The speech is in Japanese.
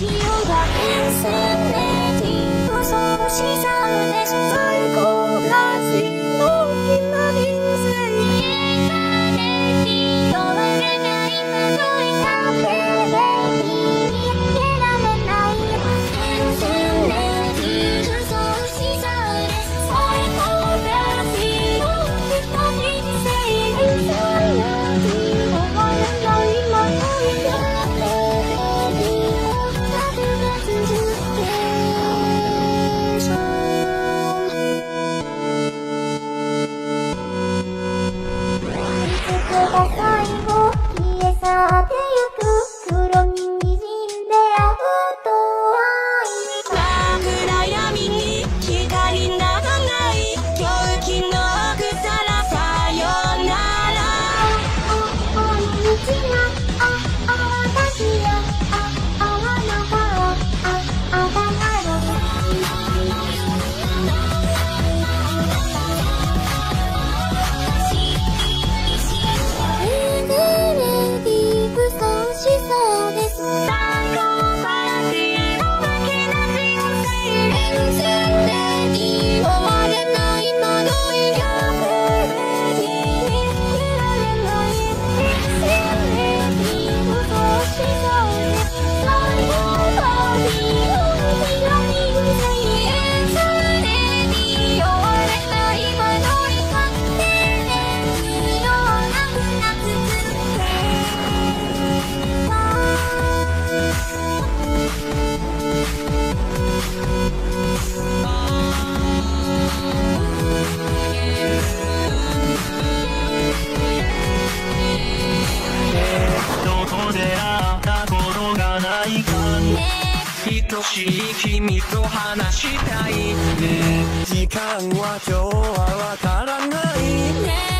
広がる生命体恐ろしさです。愛しい君と話したいね。時間は今日はわからないね。